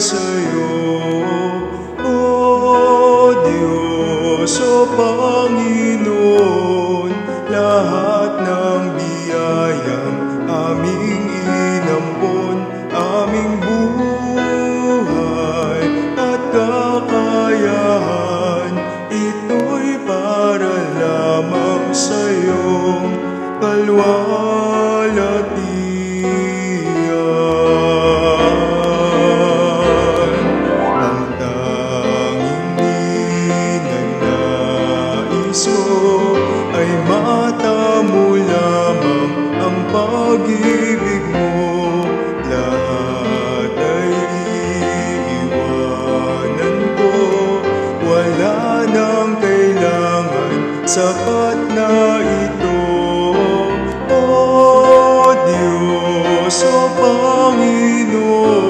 sa'yo, O Diyos, O Panginoon, lahat ng biyayang aming inampon, aming buhay at kakayahan, ito'y para lamang sa'yong kalwalati. mismo ay mata mo lamang ang pag-ibig mo. Lahat ay iiwanan ko. Wala nang kailangan sapat na ito. O Diyos, O Panginoon